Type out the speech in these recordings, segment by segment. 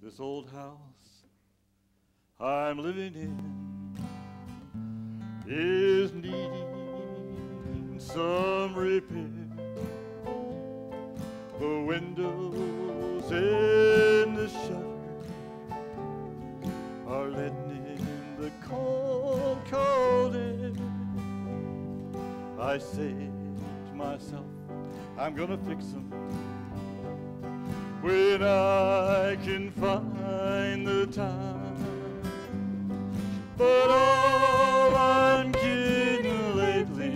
This old house I'm living in is needing some repair. The windows and the shutter are letting in the cold, cold air. I say to myself, I'm gonna fix them when I can find the time. But all I'm getting lately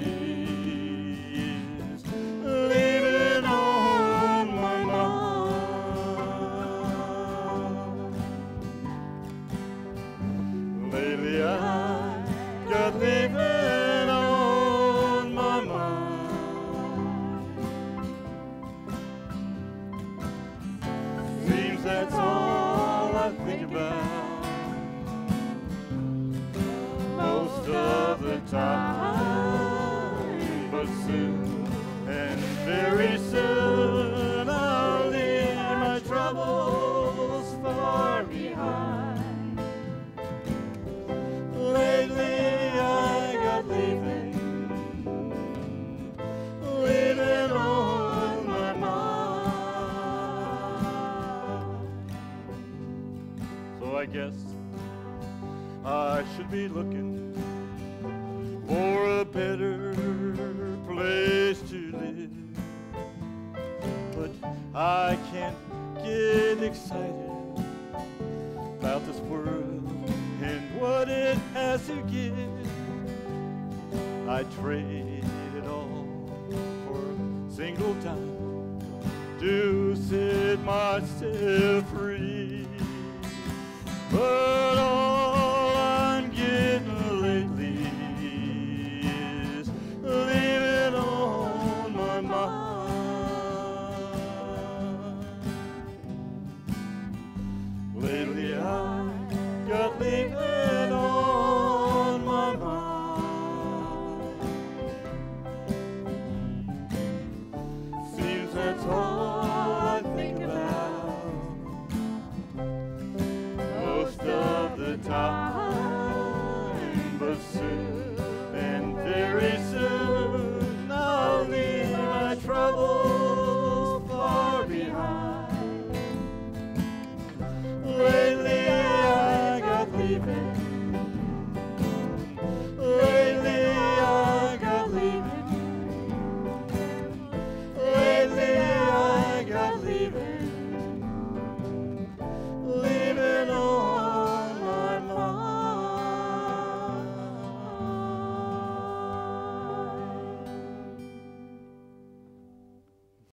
is living on my mind. Lately I That's all I think about most of the time. I guess I should be looking for a better place to live. But I can't get excited about this world and what it has to give. I trade it all for a single time to set myself free. believe. David.